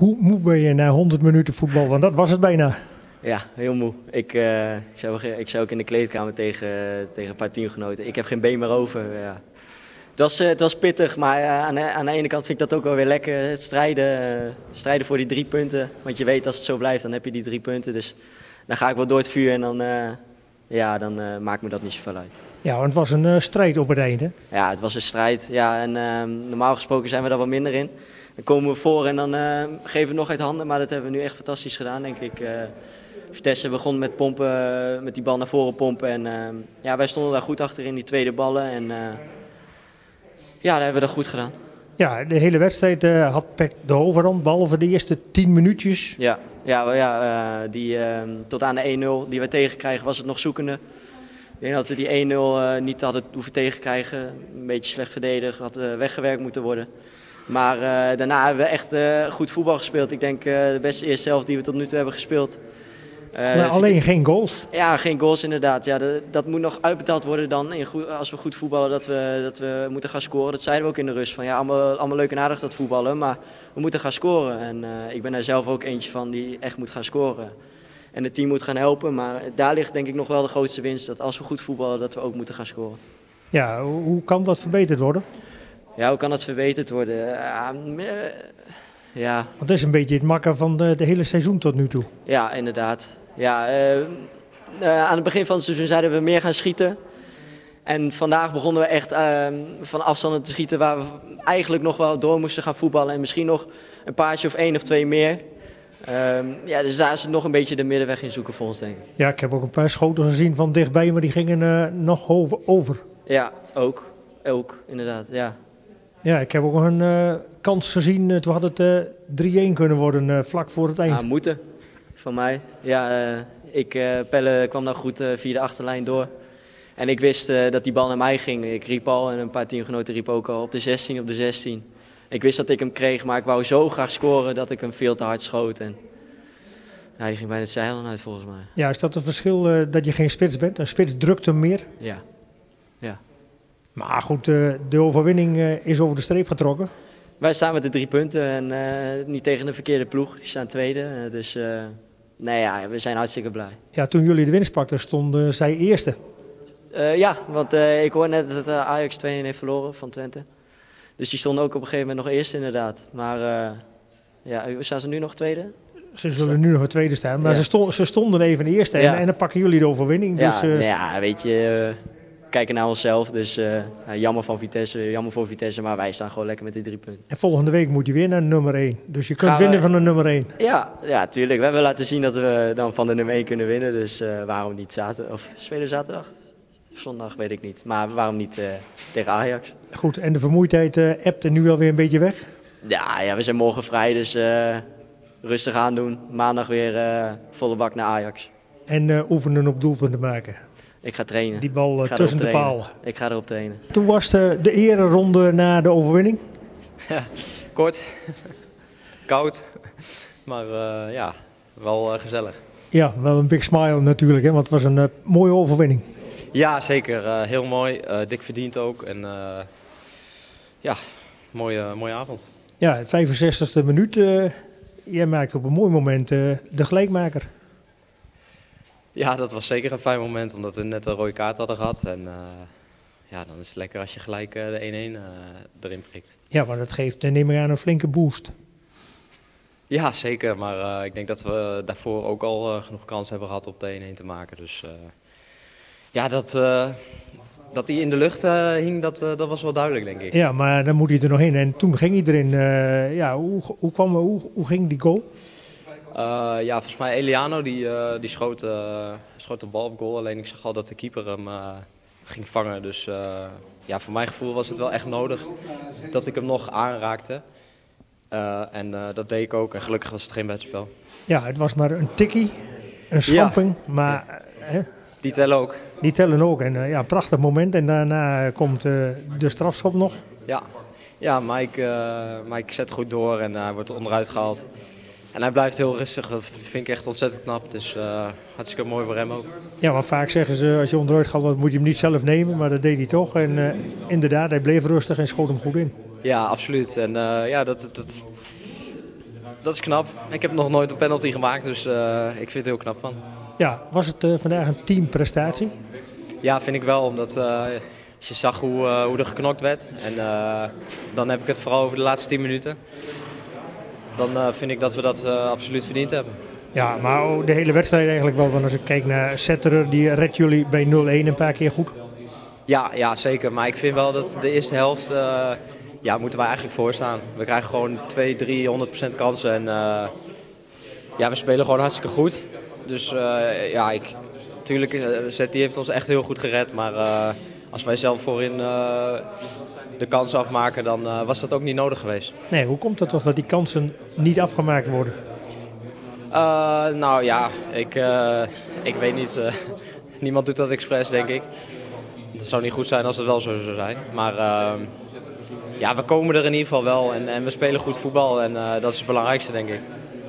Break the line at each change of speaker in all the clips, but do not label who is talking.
Hoe moe ben je na 100 minuten voetbal? Want dat was het bijna.
Ja, heel moe. Ik, uh, ik, zou, ik zou ook in de kleedkamer tegen, tegen een paar teamgenoten. Ik heb geen been meer over. Ja. Het, was, uh, het was pittig, maar uh, aan, de, aan de ene kant vind ik dat ook wel weer lekker. Het strijden, strijden voor die drie punten. Want je weet als het zo blijft, dan heb je die drie punten. Dus dan ga ik wel door het vuur en dan, ja, dan maakt me dat niet zoveel uit.
Ja, want het was een strijd op het einde.
Ja, het was een strijd. Ja, en ehm, normaal gesproken zijn we daar wat minder in. Dan komen we voor en dan geven we nog uit handen. Maar dat hebben we nu echt fantastisch gedaan, denk ik. Vitesse begon met pompen, met die bal naar voren pompen. En uh, ja, wij stonden daar goed achter in die tweede ballen. En uh, ja, daar hebben we dat goed gedaan.
Ja, de hele wedstrijd uh, had Peck de overhand, behalve de eerste 10 minuutjes.
Ja, ja, ja die, tot aan de 1-0 die we tegenkrijgen was het nog zoekende. Ik denk dat we die 1-0 niet hadden hoeven tegenkrijgen. Een beetje slecht verdedigd, had weggewerkt moeten worden. Maar daarna hebben we echt goed voetbal gespeeld. Ik denk de beste eerste helft die we tot nu toe hebben gespeeld.
Alleen geen goals?
Ja, geen goals inderdaad. Ja, dat, dat moet nog uitbetaald worden dan in goed, als we goed voetballen dat we, dat we moeten gaan scoren. Dat zeiden we ook in de rust. Van, ja, allemaal, allemaal leuk en aardig dat voetballen, maar we moeten gaan scoren. En uh, ik ben er zelf ook eentje van die echt moet gaan scoren. En het team moet gaan helpen, maar daar ligt denk ik nog wel de grootste winst. Dat als we goed voetballen, dat we ook moeten gaan scoren.
Ja, hoe kan dat verbeterd worden?
Ja, hoe kan dat verbeterd worden? Uh, ja.
Want dat is een beetje het makken van de, de hele seizoen tot nu toe.
Ja, inderdaad. Ja, uh, uh, aan het begin van het seizoen zeiden we meer gaan schieten. En vandaag begonnen we echt uh, van afstanden te schieten waar we eigenlijk nog wel door moesten gaan voetballen. En misschien nog een paardje of één of twee meer. Ehm, ja, dus daar is het nog een beetje de middenweg in zoeken voor ons, denk ik.
Ja, ik heb ook een paar schoten gezien van dichtbij, maar die gingen eh, nog over.
Ja, ook. Ook, inderdaad, ja.
Ja, ik heb ook een uh, kans gezien. Toen had het uh, 3-1 kunnen worden uh, vlak voor het eind.
Ja, moeten van mij. Ja, ik, Pelle kwam dan goed via de achterlijn door. En ik wist dat die bal naar mij ging. Ik riep al en een paar teamgenoten riepen ook al op de 16, op de 16. Ik wist dat ik hem kreeg, maar ik wou zo graag scoren dat ik hem veel te hard schoot. En ja, die ging bijna het zeilen uit volgens mij.
Ja, is dat het verschil dat je geen spits bent? Een spits drukt hem meer?
Ja. ja.
Maar goed, de overwinning is over de streep getrokken.
Wij staan met de drie punten en niet tegen de verkeerde ploeg. Die staan tweede, dus... Nee, ja, we zijn hartstikke blij.
Ja, toen jullie de winst pakten, stonden zij eerste.
Uh, ja, want uh, ik hoor net dat uh, Ajax 2 heeft verloren van Twente. Dus die stonden ook op een gegeven moment nog eerste inderdaad. Maar ja, staan ze nu nog tweede?
Ze zullen nu nog tweede staan, maar ja. ze, stonden, ze stonden even eerste ja. en, en, dan pakken jullie de overwinning.
Ja,
dus,
ja weet je, kijken naar onszelf. Dus uh, jammer van Vitesse, jammer voor Vitesse, maar wij staan gewoon lekker met die drie punten.
En volgende week moet je weer naar nummer 1. Dus je kunt winnen van de nummer 1.
Ja, ja, tuurlijk. We hebben laten zien dat we dan van de nummer 1 kunnen winnen. Dus uh, waarom niet zaterdag? Of spelen zaterdag? Zondag weet ik niet. Maar waarom niet uh, tegen Ajax?
Goed, en de vermoeidheid uh, er nu alweer een beetje weg?
Ja, ja we zijn morgen vrij, dus rustig aan doen. Maandag weer volle bak naar Ajax.
En oefenen op doelpunten maken?
Ik ga trainen.
Die bal uh, tussen de palen.
Ik ga erop trainen.
Toen was de, de ereronde na de overwinning?
Ja, kort. Koud. Maar uh, ja, wel uh, gezellig.
Ja, wel een big smile natuurlijk, hè, want het was een mooie overwinning.
Ja, zeker. heel mooi. dik verdiend ook. En ja, mooie, mooie avond.
Ja, 65e minuut. jij maakt op een mooi moment de gelijkmaker.
Ja, dat was zeker een fijn moment, omdat we net een rode kaart hadden gehad. En uh, ja, dan is het lekker als je gelijk uh, de 1-1 uh, erin prikt.
Ja, maar dat geeft, neem ik aan, een flinke boost.
Ja, zeker. Maar ik denk dat we daarvoor ook al genoeg kans hebben gehad op de 1-1 te maken. Dus ja, dat, dat hij in de lucht hing, dat, dat was wel duidelijk, denk ik.
Ja, maar dan moet hij er nog in. En toen ging hij erin. ja, hoe, hoe, kwam, hoe, hoe ging die goal?
Uh, ja, volgens mij Eliano die, uh, die schoot, uh, schoot de bal op goal. Alleen ik zag al dat de keeper hem ging vangen. Dus ja, voor mijn gevoel was het wel echt nodig dat ik hem nog aanraakte. en dat deed ik ook. En gelukkig was het geen wedspel.
Ja, het was maar een tikkie, een schamping. Ja. Maar,
ja. Die tellen ook.
Die tellen ook. En ja, prachtig moment. En daarna komt de strafschop nog.
Ja, ja Mike, Mike zet goed door en hij wordt onderuit gehaald. En hij blijft heel rustig, dat vind ik echt ontzettend knap. Dus uh, hartstikke mooi voor hem ook.
Ja, want vaak zeggen ze als je onderuit gaat, moet je hem niet zelf nemen. Maar dat deed hij toch. En uh, inderdaad, hij bleef rustig en schoot hem goed in.
Ja, absoluut. En uh, ja, dat, dat, dat is knap. Ik heb nog nooit een penalty gemaakt, dus ik vind het heel knap van.
Ja, was het vandaag een teamprestatie?
Ja, vind ik wel. Omdat als je zag hoe, hoe er geknokt werd. En dan heb ik het vooral over de laatste 10 minuten. Dan vind ik dat we dat absoluut verdiend hebben.
Ja, maar de hele wedstrijd eigenlijk wel. Want als ik kijk naar Setterer, die redt jullie bij 0-1 een paar keer goed.
Ja, ja, zeker. Maar ik vind wel dat de eerste helft uh, ja, moeten wij eigenlijk voorstaan. We krijgen gewoon 2, 300% kansen. En uh, ja, we spelen gewoon hartstikke goed. Dus uh, ja, ik, natuurlijk, Zet die heeft ons echt heel goed gered. Maar als wij zelf voorin de kansen afmaken, dan was dat ook niet nodig geweest.
Nee, hoe komt het toch dat die kansen niet afgemaakt worden?
nou ja, ik, ik weet niet. niemand doet dat expres, denk ik. Het zou niet goed zijn als het wel zo zou zijn. Maar ja, we komen er in ieder geval wel en, en we spelen goed voetbal en dat is het belangrijkste denk ik.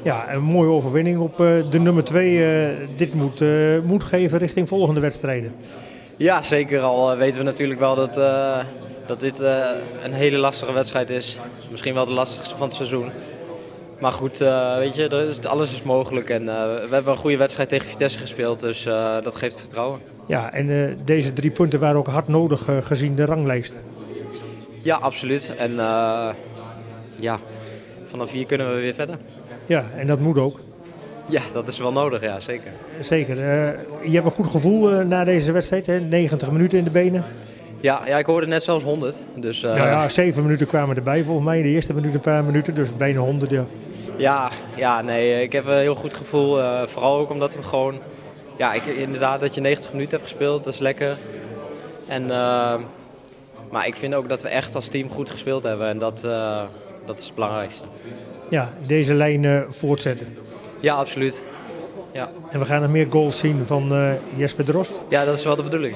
Ja, een mooie overwinning op de nummer 2. Uh, dit moet moed geven richting volgende wedstrijden.
Ja, zeker. Al weten we natuurlijk wel dat, dat dit een hele lastige wedstrijd is. Misschien wel de lastigste van het seizoen. Maar goed, weet je, alles is mogelijk. En we hebben een goede wedstrijd tegen Vitesse gespeeld, dus dat geeft vertrouwen.
Ja, en deze drie punten waren ook hard nodig gezien de ranglijst.
Ja, absoluut. En ja, vanaf hier kunnen we weer verder.
Ja, en dat moet ook.
Ja, dat is wel nodig, ja, zeker.
Zeker. je hebt een goed gevoel na deze wedstrijd, hè? 90 minuten in de benen.
Ja, ja, ik hoorde net zelfs 100. Dus,
ja, ja, zeven minuten kwamen erbij volgens mij. De eerste minuut een paar minuten, dus bijna 100. Ja,
ja, ja nee, ik heb een heel goed gevoel. vooral ook omdat we gewoon ja, ik, inderdaad dat je 90 minuten hebt gespeeld, dat is lekker. En, uh, maar ik vind ook dat we echt als team goed gespeeld hebben en dat, dat is het belangrijkste.
Ja, deze lijn voortzetten.
Ja, absoluut. Ja.
En we gaan nog meer goals zien van Jesper Drost?
Ja, dat is wel de bedoeling.